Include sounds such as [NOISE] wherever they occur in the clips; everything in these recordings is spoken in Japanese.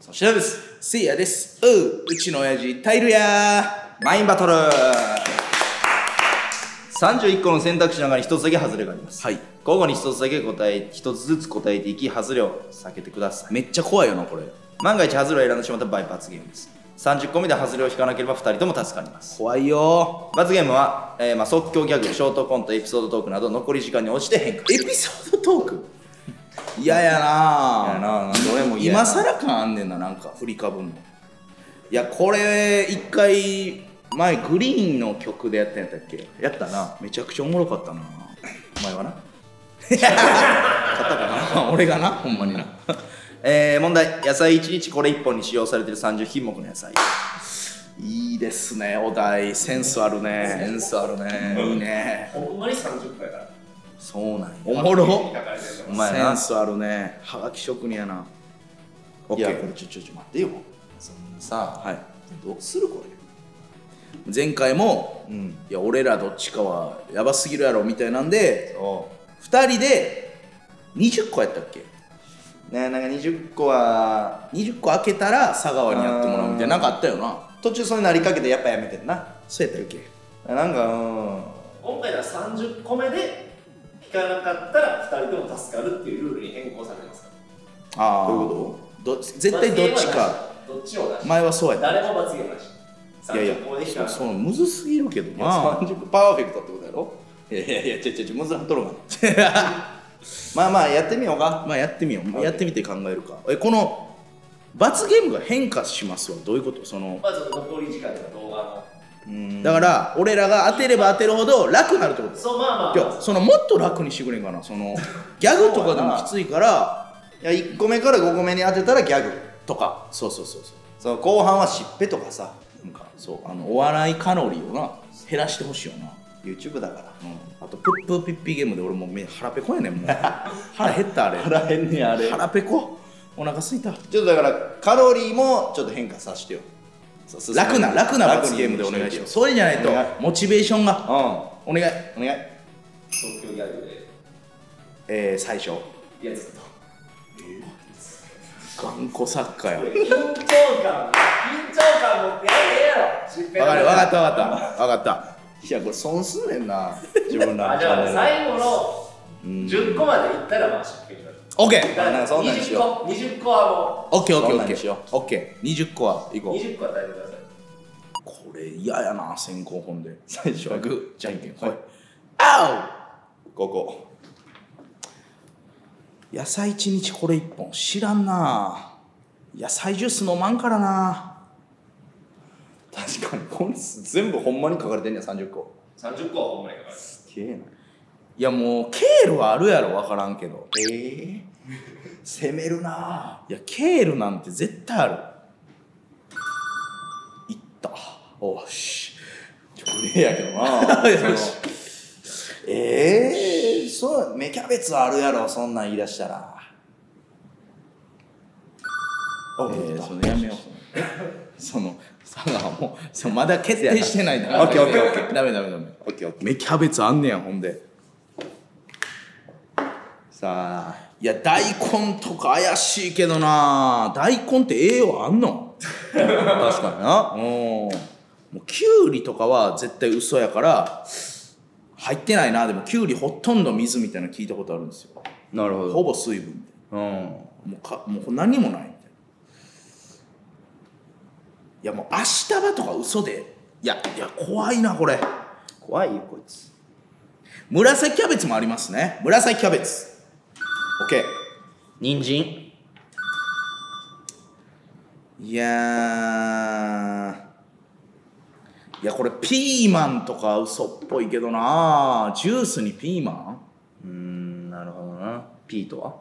そしてです。せいやです。ううちの親父タイルや。マインバトル。31個の選択肢の中に1つだけ外れがあります。はい。交互に1つだけ答え1つずつ答えていき外れを避けてください。めっちゃ怖いよなこれ。万が一外れを選んでしまった場合罰ゲームです。30個目で外れを引かなければ2人とも助かります。怖いよ。罰ゲームは、えーまあ、即興ギャグショートコントエピソードトークなど残り時間に応じて変化。エピソードトーク？嫌やなやななんで俺も今更感あんねんななんか振りかぶんの。いやこれ一回前グリーンの曲でやったんやったっけ？やったな。めちゃくちゃおもろかったな。お前はな。[LAUGHS] 勝ったかな？俺がな？ほんまにな。えー問題。野菜1日これ1本に使用されている30品目の野菜。いいですねお題。センスあるね。センスあるね。いいね。ほんまに30個やからそうなんや。おもろ。お前な。センスあるね。はがき職人やな。オッケーこれちょちょちょ待ってよ。そんなさはい。どうするこ前回も、れうん。いや俺らどっちかはやばすぎるやろみたいなんでそ2人で20個やったっけ？うねなんか20個は20個開けたら佐川にやってもらうみたいななんかあったよな。途中それなりかけてやっぱやめてんな。そうやったっけ？なんかうん。今回は30個目で引かなかったら2人とも助かるっていうルールに変更されてますか？らああどういうこど絶対どっちかどっちもなし前はそうやった。誰も罰ゲームなしいやいや30個目で引かな。かったそうむずすぎるけどな。30個パーフェクトってことやろ？いやいやいやちょちょちょむずなっとるがなまあまあやってみようか。まあやってみよう。やってみて考えるか。えこの罰ゲームが変化しますわどういうこと？そのまず残り時間とか動画のうんだから俺らが当てれば当てるほど楽になるってこと。そうまあまあ、いやそのもっと楽にしてくれんかなその [LAUGHS] ギャグとかでもきついからいや1個目から5個目に当てたらギャグとか。そうそうそうそう。その後半はしっぺとかさ。なんかそうあのお笑いカロリーをな減らしてほしいよな。YouTube だから。うん。あとプップーピッピーゲームで俺もう目腹ペコやねんもう。[LAUGHS] 腹減ったあれ。腹減んねやあれ。腹ペコ。お腹すいた。ちょっとだからカロリーもちょっと変化させてよ楽な楽な罰ゲームでお願いします。それじゃないとモチベーションがうん。お願い。お願い。東京ギャグでえー、最初。いやずっと。頑固作家や。緊張感緊張感持ってやれやろわかるわかったわかったわかった。いやこれ損すんねんな自分らあじゃあの最後の10個までいったらまあ失敗しますオッケーなんかそんなんにしよ20個20個はオッケーオッケーオッケーオッケー20個はいこもう。う20個は与えてください。これ嫌やな先行本で。最初は。グーじゃんけん。はい。あここ。お野菜一日これ一本。知らんな。野菜ジュース飲まんからな。確かに。これ全部ほんまに書かれてんねや30個。30個はほんまにかかる。すげえな。いやもうケールはあるやろ分からんけど。ええ攻めるな。いやケールなんて絶対ある。いった。おし。ちょグレーやけどな。[LAUGHS] ええそう芽キャベツあるやろそんなん言い出したら。あえー、そのやめよう。[LAUGHS] その佐賀もうそのまだ決定してないんだ [LAUGHS] オッケーオッケーオッケダメダメダメ。オッケーオッケ芽キャベツあんねやほんで。ーさあいや大根とか怪しいけどな。大根って栄養あんの？確かにな。うん。もうきゅうりとかは絶対嘘やから入ってないな。でもきゅうりほとんど水みたいなの聞いたことあるんですよ。なるほど。ほぼ水分みたいうん。なもうかもう何もないみたいな。いやもう明日葉とか嘘で。いやいや怖いなこれ。怖いよこいつ。紫キャベツもありますね。紫キャベツ OK 人参。いやー。いやこれピーマンとか嘘っぽいけどな。ジュースにピーマン？うーんなるほどな。ピートは？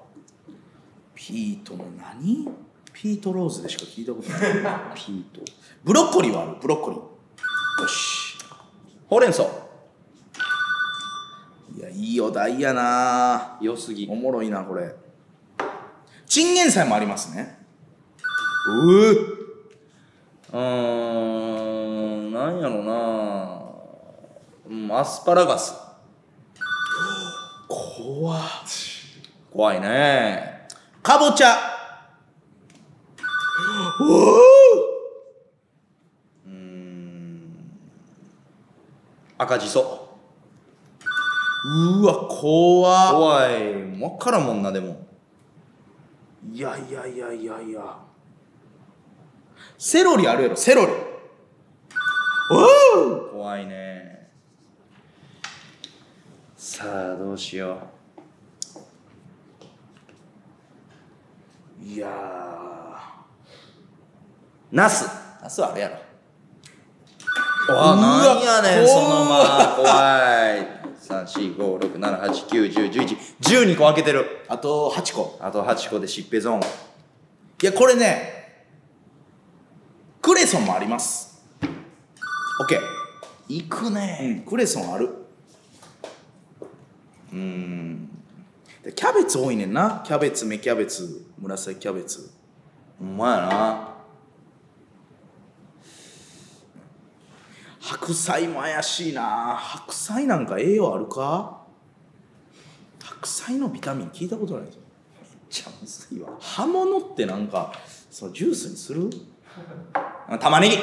ピートの何？ピートローズでしか聞いたことない。[LAUGHS] ピート。ブロッコリーはある。ブロッコリー。よし。ほうれん草いやいいお題やな。良すぎ。おもろいなこれ。チンゲン菜もありますね。ううーんなんやろな。うんアスパラガス。怖っ。怖いね。かぼちゃ。うーん。赤じそうわ怖っ。怖い。分からんもんなでも。いやいやいやいやいや。セロリあるやろセロリ。おお怖いね。さあどうしよいやうナス。ーナスはあれやろ。あうわなんやねんその怖ま。怖い3456789101112個開けてるあと8個あと8個でしっぺゾーンいやこれねクレソンもあります OK いくうねんクレソンあるうんキャベツ多いねんなキャベツ芽キャベツ紫キャベツほんまやな白菜も怪しいな。白菜なんか栄養あるか？白菜のビタミン聞いたことないぞ。ちゃむずいわ。葉物ってなんかそのジュースにする？あ玉ねぎ。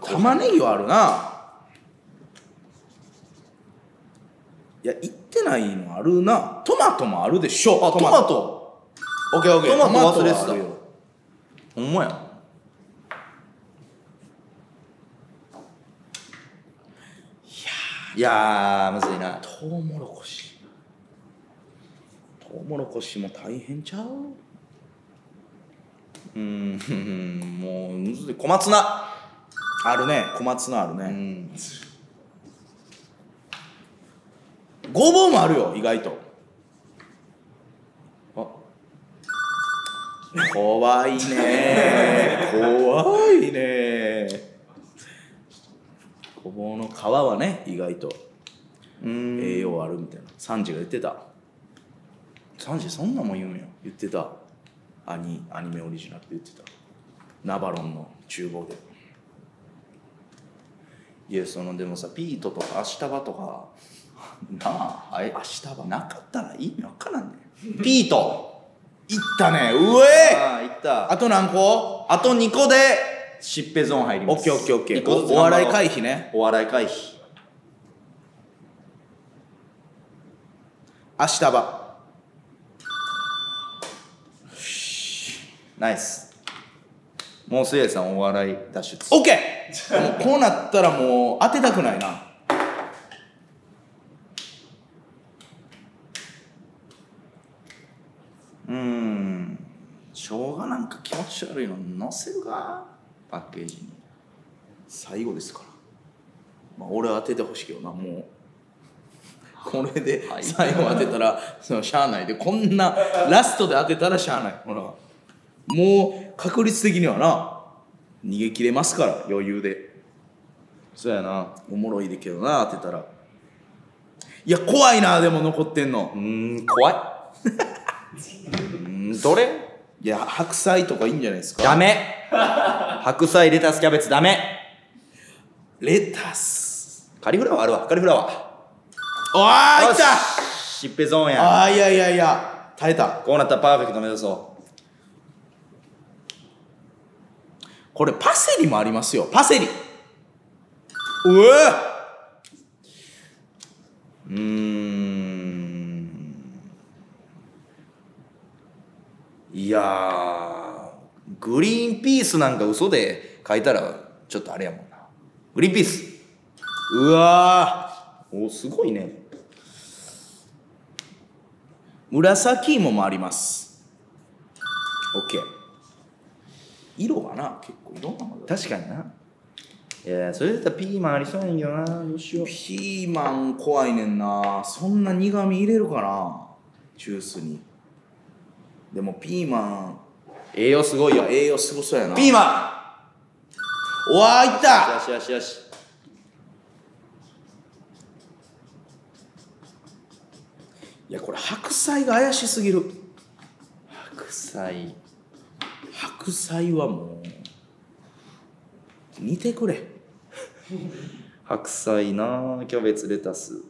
玉ねぎはあるな。いや言ってないのあるな。トマトもあるでしょ。あトマト。オッケーオッケー。トマト忘れてた。ほんまやいやーむずいな。トウモロコシ。トウモロコシも大変ちゃう？うーんもうむずい。小松菜。あるね。小松菜あるうね、ん。ごぼうもあるよ意外と。あ。怖いね。怖いね。ごぼうの皮はね意外と栄養あるみたいな。サンジが言ってた。サンジそんなんも言うんや。言ってた。アニアニメオリジナルって言ってた。ナバロンの厨房で。いやそのでもさピートとかアシタバとかなああれ明日はなかったら意味わからんねん。ピート。いったね。うえああいった。あと何個？あと2個でしっぺゾーン入ります。オッケーオッケーオッケ一個ずつーおお笑い頑張ろう回避ね。お笑い回避。明日は。ナイス。もうせいやさんお笑い脱出。オッケー。もうこうなったらもう当てたくないな。うーん。生姜なんか気持ち悪いの。載せるかパッケージに。最後ですから。まあ俺は当ててほしいけどなもう。これではい。最後当てたら [LAUGHS] そのしゃあない。でこんなラストで当てたらしゃあない。ほら。もう確率的にはな逃げ切れますから余裕で。そうやな。おもろいでけどな当てたら。いや怖いなでも残ってんの。うーん怖い。[LAUGHS] うーんどれ？いや白菜とかいいんじゃないですか？ダメ。[LAUGHS] 白菜レタスキャベツダメ。レタス。カリフラワーあるわ。カリフラワー。よああいった。し。しっぺゾーンや。ああいやいやいや。耐えた。こうなったらパーフェクト目指そこれパセリもありますよ。パセリ。うえううーんやーグリーンピースなんか嘘で書いたらちょっとあれやもんな。グリーンピース。うわおすごいね。紫芋もあります。オッケー色がな結構いろんなのが。確かにな。いやそれだったらピーマンありそうやんけどな。どうしよう。ピーマン怖いねんな。そんな苦味入れるかなジュースにでもピーマ栄養すごいよ。ン栄養すごそうやな。ピーマうわーいっンた。よしよしよし。いやこれ白菜が怪しすぎる。白菜。白菜はもう似てくれ。白菜なキャベツレタス。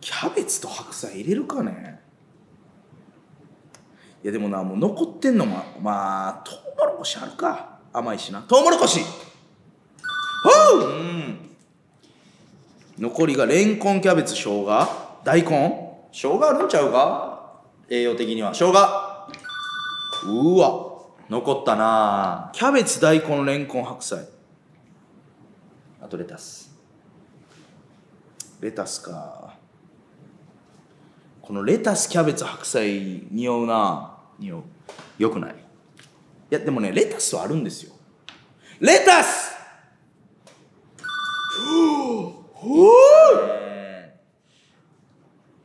キャベツと白菜入れるかねいやでもなもう残ってんのもまあトウモロコシあるか。甘いしな。トウモロコシ。ほううん。残りがレンコンキャベツ生姜。大根。生姜あるんちゃうか？栄養的には。生姜。うわ。残ったな。キャベツ大根レンコン白菜。あとレタス。レタスかこのレタスキャベツ白菜匂うな匂うよくない？いやでもねレタスはあるんですよ。レタス！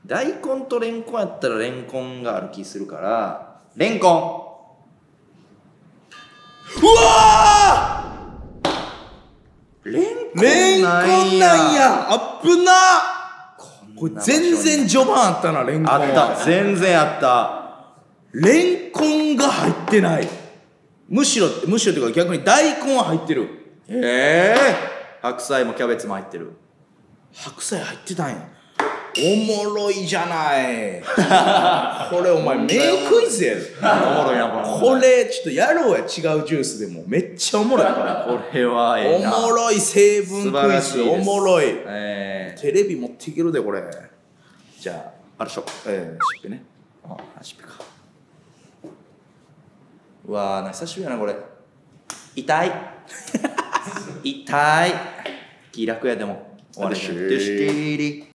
大根とレンコンやったらレンコンがある気するからレンコうわンレンコンーレンコンなんや。あっ！ぶなこれ全に然序盤あったなレンコン。あった。全然あった。レンコンが入ってない。むしろむしろというか逆に大根は入ってる。ええ白菜もキャベツも入ってる。白菜入ってたんや。おもろいじゃない。[LAUGHS] これお前名クイズやでおもろいなここれちょっとやろうや違うジュースでも。めっちゃおもろい。これはえおえな。もろい成分クイズおもろい。ええテレビ持っていけるでこれ。じゃああるでしょえー、しっぺね。あ足ペか。うわーな久しぶりやなこれ。痛い。[LAUGHS] 痛い。気楽やでも。終われ